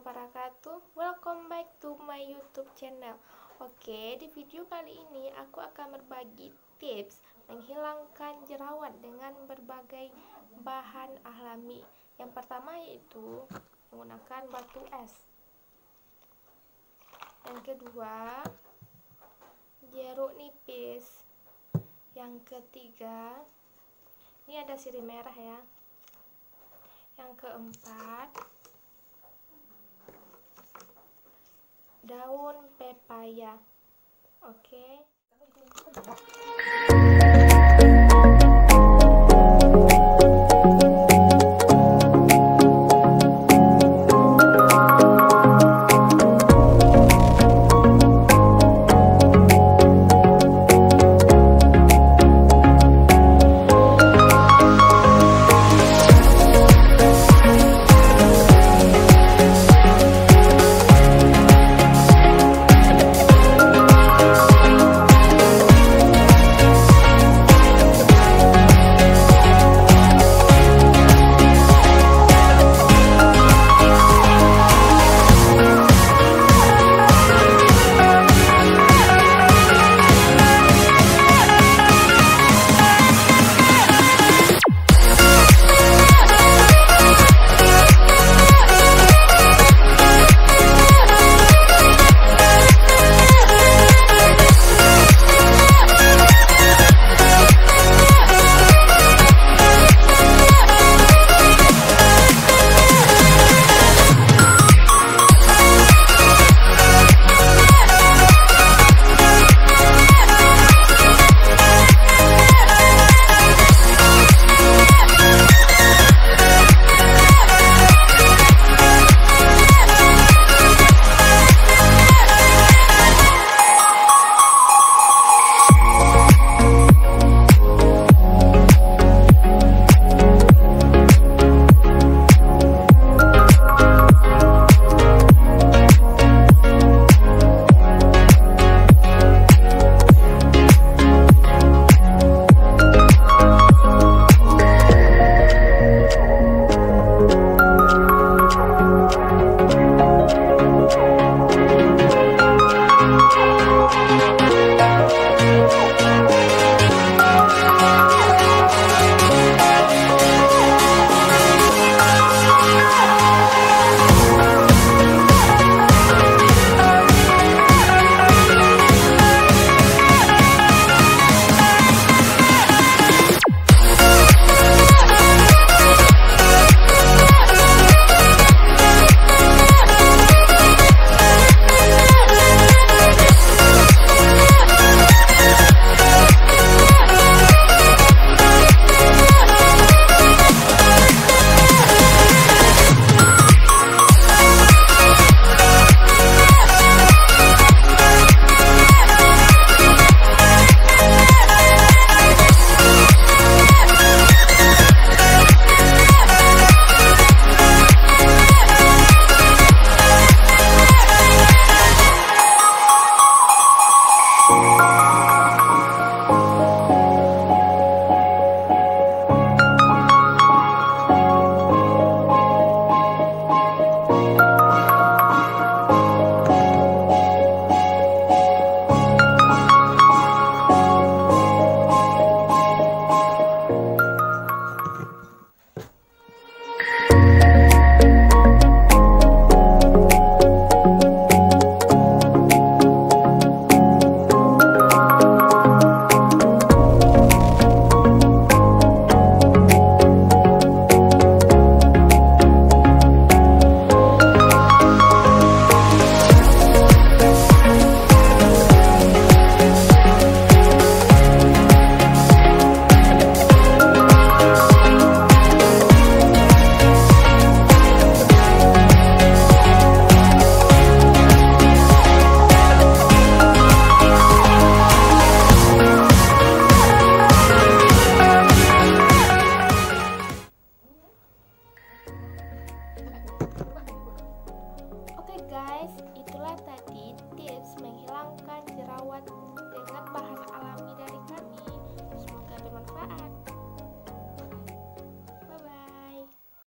wabarakatuh. Welcome back to my youtube channel. Oke, di video kali ini aku akan berbagi tips menghilangkan jerawat dengan berbagai bahan alami. Yang pertama yaitu menggunakan batu es. Yang kedua, jeruk nipis. Yang ketiga, ini ada sirih merah ya. Yang keempat daun pepaya oke okay.